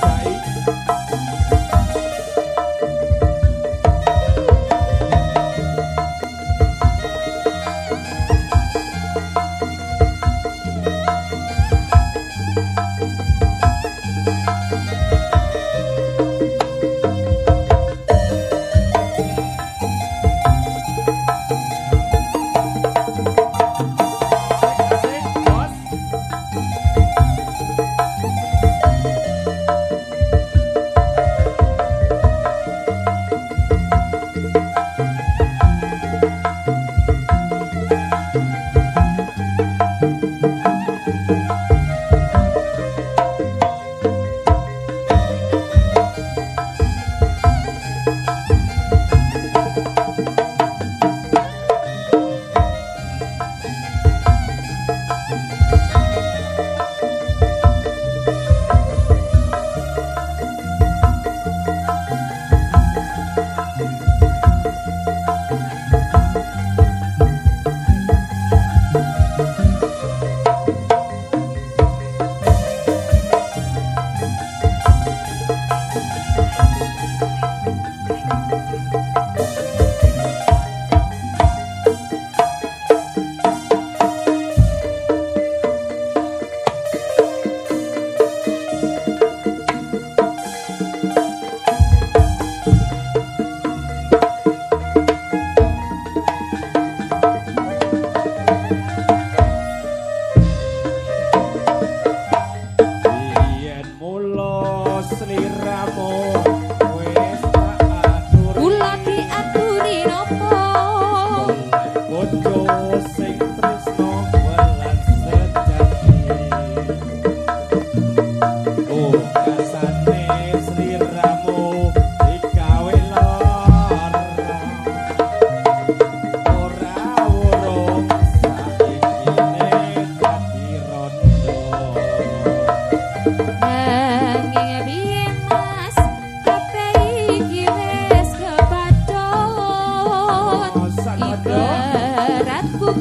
下 mulo sliramu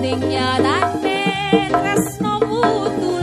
Ning nyatane tresnomu tulus